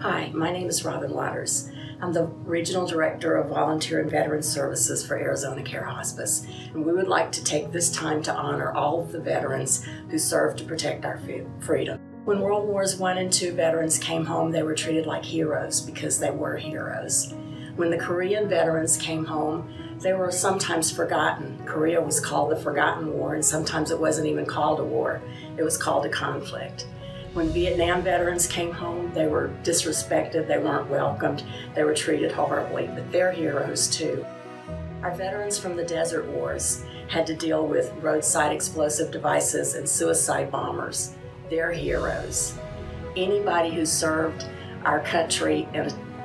Hi, my name is Robin Waters. I'm the Regional Director of Volunteer and Veteran Services for Arizona Care Hospice, and we would like to take this time to honor all of the veterans who served to protect our freedom. When World Wars I and II veterans came home, they were treated like heroes because they were heroes. When the Korean veterans came home, they were sometimes forgotten. Korea was called the Forgotten War, and sometimes it wasn't even called a war, it was called a conflict. When Vietnam veterans came home, they were disrespected, they weren't welcomed, they were treated horribly, but they're heroes too. Our veterans from the desert wars had to deal with roadside explosive devices and suicide bombers. They're heroes. Anybody who served our country,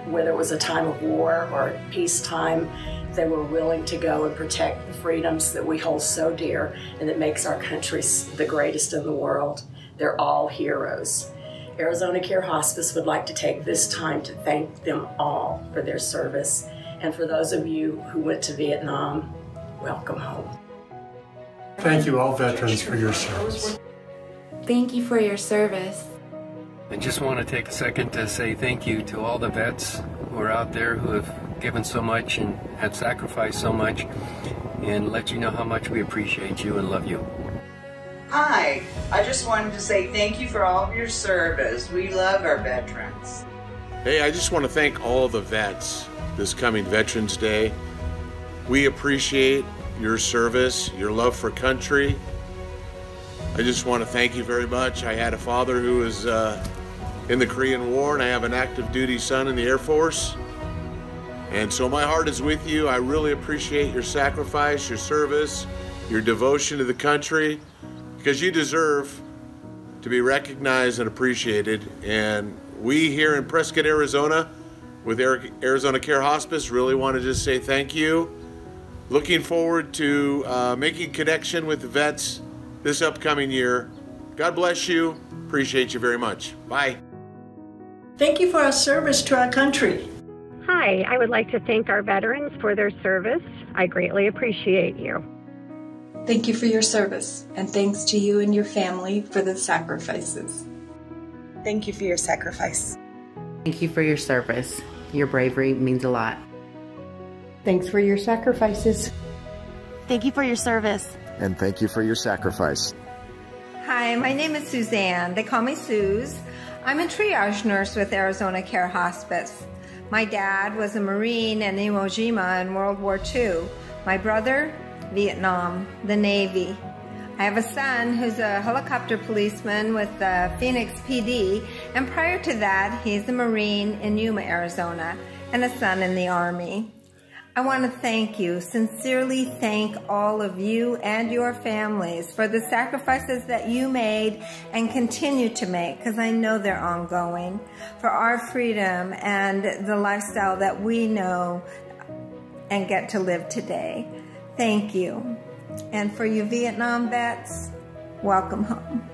whether it was a time of war or peacetime, they were willing to go and protect the freedoms that we hold so dear and that makes our country the greatest in the world. They're all heroes. Arizona Care Hospice would like to take this time to thank them all for their service. And for those of you who went to Vietnam, welcome home. Thank you, all veterans, for your service. Thank you for your service. I just want to take a second to say thank you to all the vets who are out there who have given so much and have sacrificed so much and let you know how much we appreciate you and love you. Hi, I just wanted to say thank you for all of your service. We love our veterans. Hey, I just want to thank all the vets this coming Veterans Day. We appreciate your service, your love for country. I just want to thank you very much. I had a father who was uh, in the Korean War, and I have an active duty son in the Air Force. And so my heart is with you. I really appreciate your sacrifice, your service, your devotion to the country because you deserve to be recognized and appreciated. And we here in Prescott, Arizona, with Arizona Care Hospice, really want to just say thank you. Looking forward to uh, making connection with the vets this upcoming year. God bless you. Appreciate you very much. Bye. Thank you for our service to our country. Hi, I would like to thank our veterans for their service. I greatly appreciate you. Thank you for your service, and thanks to you and your family for the sacrifices. Thank you for your sacrifice. Thank you for your service. Your bravery means a lot. Thanks for your sacrifices. Thank you for your service. And thank you for your sacrifice. Hi, my name is Suzanne. They call me Suze. I'm a triage nurse with Arizona Care Hospice. My dad was a Marine in Iwo Jima in World War II. My brother Vietnam, the Navy. I have a son who's a helicopter policeman with the Phoenix PD, and prior to that, he's a Marine in Yuma, Arizona, and a son in the Army. I want to thank you, sincerely thank all of you and your families for the sacrifices that you made and continue to make, because I know they're ongoing, for our freedom and the lifestyle that we know and get to live today. Thank you. And for you Vietnam vets, welcome home.